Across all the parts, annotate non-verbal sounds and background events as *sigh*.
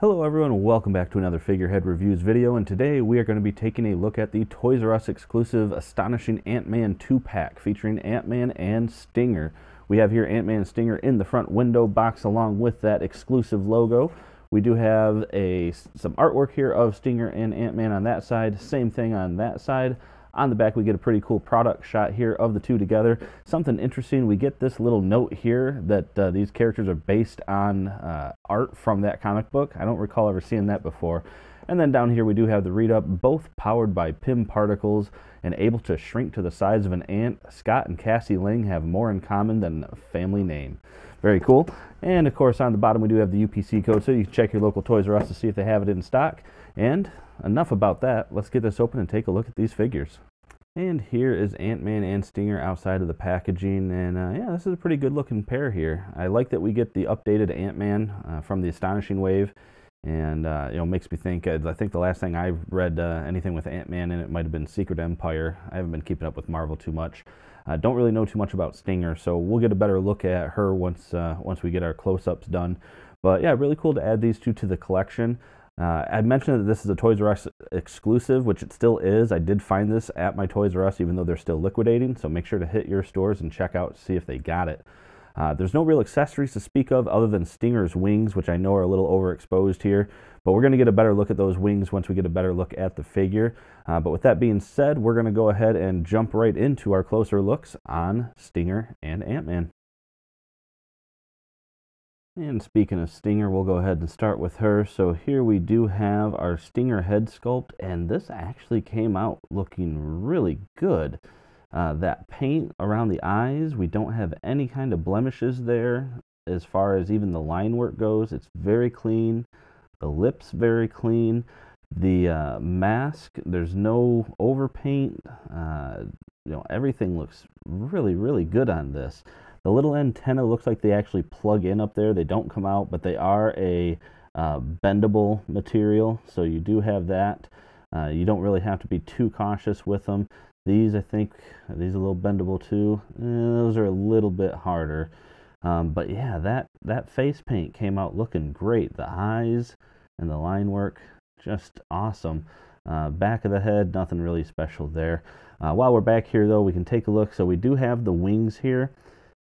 Hello everyone, welcome back to another Figure Head Reviews video, and today we are going to be taking a look at the Toys R Us exclusive Astonishing Ant-Man 2-pack featuring Ant-Man and Stinger. We have here Ant-Man and Stinger in the front window box along with that exclusive logo. We do have a some artwork here of Stinger and Ant-Man on that side, same thing on that side. On the back, we get a pretty cool product shot here of the two together. Something interesting, we get this little note here that uh, these characters are based on uh, art from that comic book. I don't recall ever seeing that before. And then down here we do have the read up, both powered by Pym particles and able to shrink to the size of an ant. Scott and Cassie Lang have more in common than a family name. Very cool. And of course on the bottom we do have the UPC code so you can check your local Toys R Us to see if they have it in stock. And enough about that. Let's get this open and take a look at these figures. And here is Ant-Man and Stinger outside of the packaging, and uh, yeah, this is a pretty good looking pair here. I like that we get the updated Ant-Man uh, from the Astonishing Wave, and uh, you know makes me think. I think the last thing I read uh, anything with Ant-Man in it might have been Secret Empire. I haven't been keeping up with Marvel too much. I don't really know too much about Stinger, so we'll get a better look at her once uh, once we get our close-ups done. But yeah, really cool to add these two to the collection. Uh, I mentioned that this is a Toys R Us exclusive, which it still is. I did find this at my Toys R Us, even though they're still liquidating. So make sure to hit your stores and check out, see if they got it. Uh, there's no real accessories to speak of other than Stinger's wings, which I know are a little overexposed here. But we're going to get a better look at those wings once we get a better look at the figure. Uh, but with that being said, we're going to go ahead and jump right into our closer looks on Stinger and Ant-Man. And speaking of Stinger, we'll go ahead and start with her. So here we do have our Stinger head sculpt, and this actually came out looking really good. Uh, that paint around the eyes, we don't have any kind of blemishes there as far as even the line work goes. It's very clean. The lips very clean. The uh, mask, there's no overpaint. Uh, you know, everything looks really, really good on this. The little antenna looks like they actually plug in up there. They don't come out, but they are a uh, bendable material, so you do have that. Uh, you don't really have to be too cautious with them. These, I think, these are a little bendable too. Eh, those are a little bit harder. Um, but yeah, that, that face paint came out looking great. The eyes and the line work, just awesome. Uh, back of the head, nothing really special there. Uh, while we're back here though, we can take a look. So we do have the wings here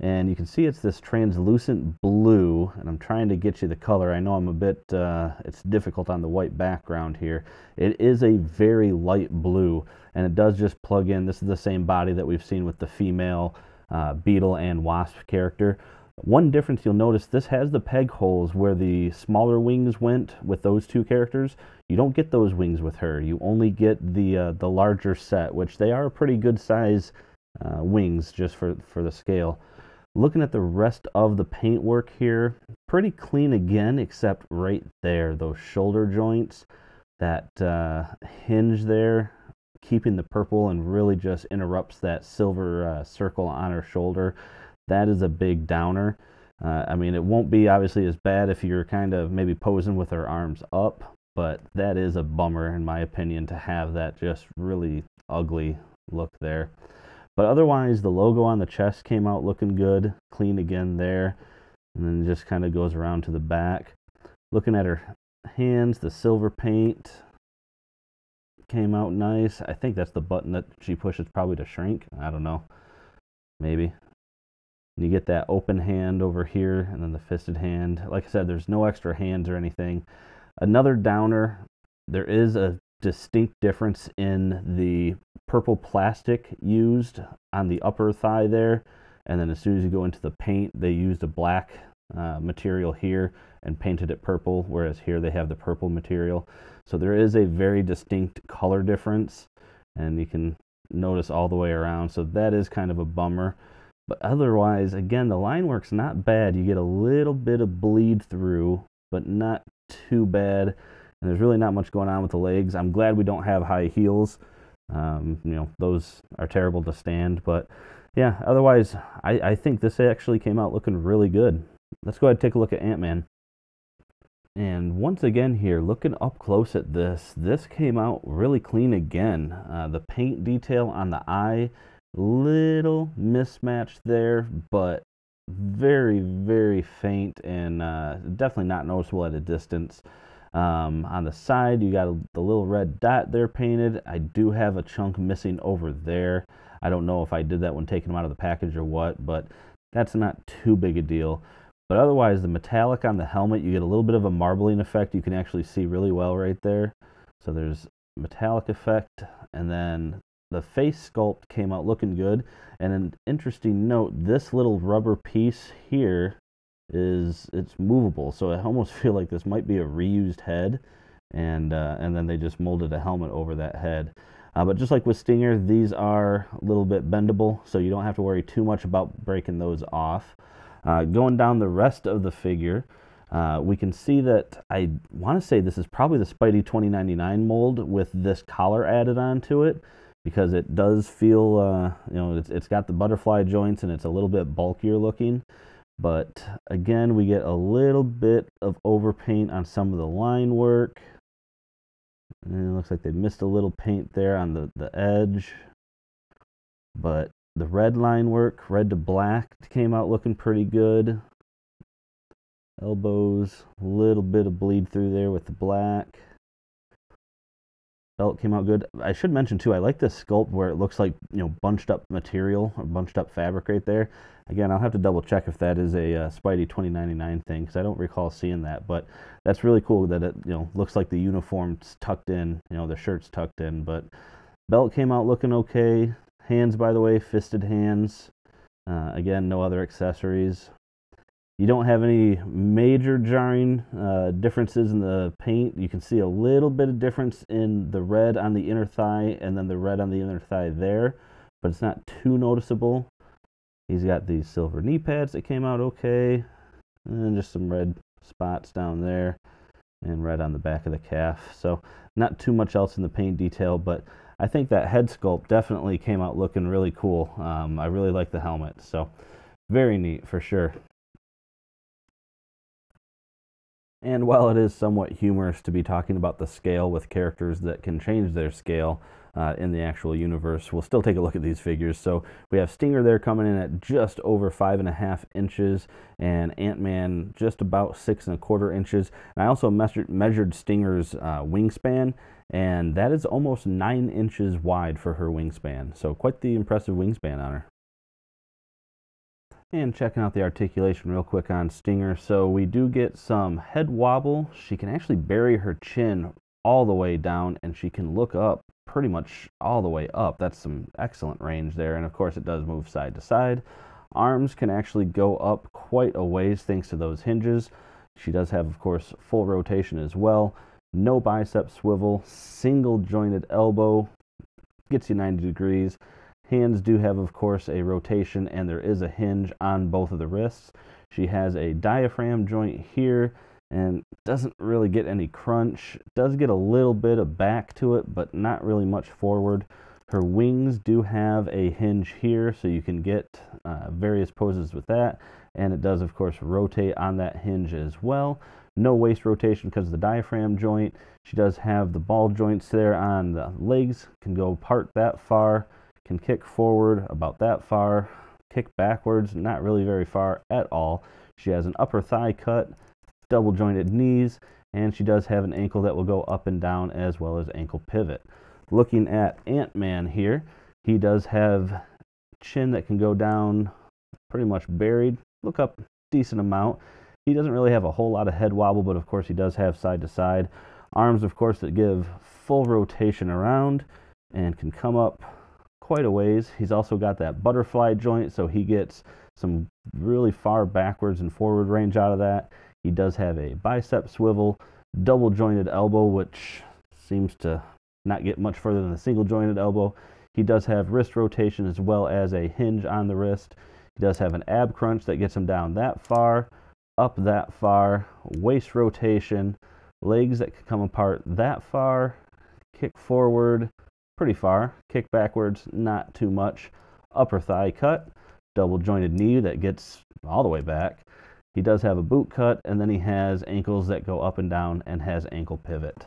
and you can see it's this translucent blue and I'm trying to get you the color. I know I'm a bit uh, it's difficult on the white background here. It is a very light blue and it does just plug in. This is the same body that we've seen with the female uh, beetle and wasp character. One difference you'll notice this has the peg holes where the smaller wings went with those two characters. You don't get those wings with her. You only get the uh, the larger set which they are a pretty good size uh, wings just for for the scale Looking at the rest of the paintwork here, pretty clean again, except right there, those shoulder joints, that uh, hinge there, keeping the purple and really just interrupts that silver uh, circle on her shoulder. That is a big downer. Uh, I mean, it won't be obviously as bad if you're kind of maybe posing with her arms up, but that is a bummer, in my opinion, to have that just really ugly look there. But otherwise, the logo on the chest came out looking good, clean again there, and then just kind of goes around to the back. Looking at her hands, the silver paint came out nice. I think that's the button that she pushes probably to shrink. I don't know. Maybe. You get that open hand over here and then the fisted hand. Like I said, there's no extra hands or anything. Another downer, there is a distinct difference in the purple plastic used on the upper thigh there. And then as soon as you go into the paint, they used a black uh, material here and painted it purple, whereas here they have the purple material. So there is a very distinct color difference, and you can notice all the way around. So that is kind of a bummer. But otherwise, again, the line work's not bad. You get a little bit of bleed through, but not too bad. And there's really not much going on with the legs. I'm glad we don't have high heels. Um, you know, those are terrible to stand. But yeah, otherwise, I, I think this actually came out looking really good. Let's go ahead and take a look at Ant-Man. And once again here, looking up close at this, this came out really clean again. Uh, the paint detail on the eye, little mismatch there, but very, very faint and uh, definitely not noticeable at a distance. Um, on the side, you got the little red dot there painted. I do have a chunk missing over there. I don't know if I did that when taking them out of the package or what, but that's not too big a deal. But otherwise, the metallic on the helmet, you get a little bit of a marbling effect. You can actually see really well right there. So there's metallic effect, and then the face sculpt came out looking good. And an interesting note, this little rubber piece here is it's movable. So I almost *laughs* feel like this might be a reused head, and uh, and then they just molded a helmet over that head. Uh, but just like with Stinger, these are a little bit bendable, so you don't have to worry too much about breaking those off. Uh, going down the rest of the figure, uh, we can see that I want to say this is probably the Spidey 2099 mold with this collar added onto it because it does feel, uh, you know, it's, it's got the butterfly joints and it's a little bit bulkier looking. But again, we get a little bit of overpaint on some of the line work. And it looks like they missed a little paint there on the, the edge. But the red line work, red to black, came out looking pretty good. Elbows, a little bit of bleed through there with the black. Belt came out good. I should mention too, I like this sculpt where it looks like, you know, bunched up material or bunched up fabric right there. Again, I'll have to double check if that is a uh, Spidey 2099 thing because I don't recall seeing that. But that's really cool that it, you know, looks like the uniform's tucked in, you know, the shirt's tucked in. But belt came out looking okay. Hands, by the way, fisted hands. Uh, again, no other accessories. You don't have any major jarring uh, differences in the paint. You can see a little bit of difference in the red on the inner thigh and then the red on the inner thigh there, but it's not too noticeable. He's got these silver knee pads that came out okay, and then just some red spots down there and red on the back of the calf. So not too much else in the paint detail, but I think that head sculpt definitely came out looking really cool. Um, I really like the helmet, so very neat for sure. And while it is somewhat humorous to be talking about the scale with characters that can change their scale uh, in the actual universe, we'll still take a look at these figures. So we have Stinger there coming in at just over five and a half inches, and Ant-Man just about six and a quarter inches. And I also measured, measured Stinger's uh, wingspan, and that is almost nine inches wide for her wingspan. So quite the impressive wingspan on her. And checking out the articulation real quick on Stinger. So we do get some head wobble. She can actually bury her chin all the way down and she can look up pretty much all the way up. That's some excellent range there. And of course it does move side to side. Arms can actually go up quite a ways thanks to those hinges. She does have, of course, full rotation as well. No bicep swivel, single jointed elbow, gets you 90 degrees. Hands do have, of course, a rotation and there is a hinge on both of the wrists. She has a diaphragm joint here and doesn't really get any crunch. Does get a little bit of back to it, but not really much forward. Her wings do have a hinge here, so you can get uh, various poses with that. And it does, of course, rotate on that hinge as well. No waist rotation because of the diaphragm joint. She does have the ball joints there on the legs, can go apart that far can kick forward about that far, kick backwards, not really very far at all. She has an upper thigh cut, double jointed knees, and she does have an ankle that will go up and down as well as ankle pivot. Looking at Ant-Man here, he does have chin that can go down pretty much buried, look up decent amount. He doesn't really have a whole lot of head wobble, but of course he does have side to side. Arms, of course, that give full rotation around and can come up quite a ways. He's also got that butterfly joint, so he gets some really far backwards and forward range out of that. He does have a bicep swivel, double jointed elbow, which seems to not get much further than a single jointed elbow. He does have wrist rotation as well as a hinge on the wrist. He does have an ab crunch that gets him down that far, up that far, waist rotation, legs that can come apart that far, kick forward, pretty far. Kick backwards, not too much. Upper thigh cut, double jointed knee that gets all the way back. He does have a boot cut, and then he has ankles that go up and down and has ankle pivot.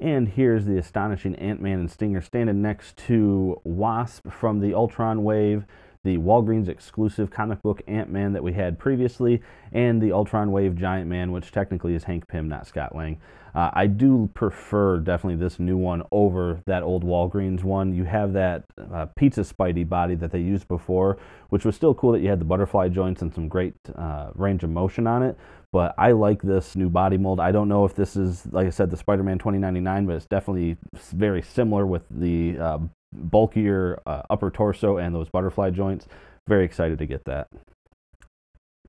And here's the astonishing Ant-Man and Stinger standing next to Wasp from the Ultron wave. The Walgreens exclusive comic book Ant-Man that we had previously, and the Ultron Wave Giant Man, which technically is Hank Pym, not Scott Lang. Uh, I do prefer definitely this new one over that old Walgreens one. You have that uh, pizza Spidey body that they used before, which was still cool that you had the butterfly joints and some great uh, range of motion on it. But I like this new body mold. I don't know if this is, like I said, the Spider-Man 2099, but it's definitely very similar with the uh, bulkier uh, upper torso and those butterfly joints. Very excited to get that.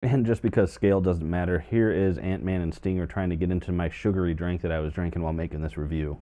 And just because scale doesn't matter, here is Ant-Man and Stinger trying to get into my sugary drink that I was drinking while making this review.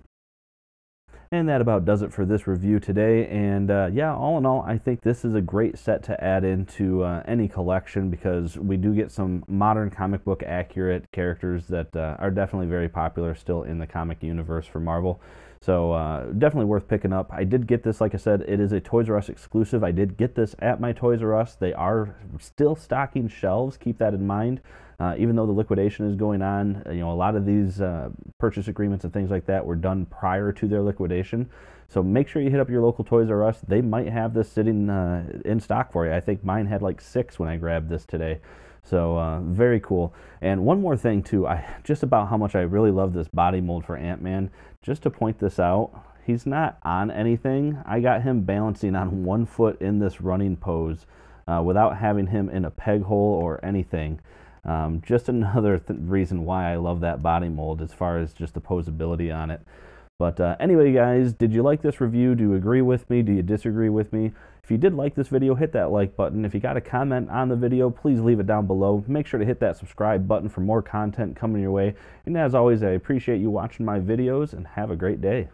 And that about does it for this review today. And uh, yeah, all in all, I think this is a great set to add into uh, any collection because we do get some modern comic book accurate characters that uh, are definitely very popular still in the comic universe for Marvel. So uh, definitely worth picking up. I did get this, like I said, it is a Toys R Us exclusive. I did get this at my Toys R Us. They are still stocking shelves. Keep that in mind. Uh, even though the liquidation is going on, you know, a lot of these uh, purchase agreements and things like that were done prior to their liquidation. So make sure you hit up your local Toys R Us. They might have this sitting uh, in stock for you. I think mine had like six when I grabbed this today. So uh, very cool. And one more thing too, I just about how much I really love this body mold for Ant-Man. Just to point this out, he's not on anything. I got him balancing on one foot in this running pose uh, without having him in a peg hole or anything. Um, just another th reason why I love that body mold as far as just the posability on it. But uh, anyway, guys, did you like this review? Do you agree with me? Do you disagree with me? If you did like this video, hit that like button. If you got a comment on the video, please leave it down below. Make sure to hit that subscribe button for more content coming your way. And as always, I appreciate you watching my videos and have a great day.